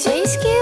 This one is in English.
J Skill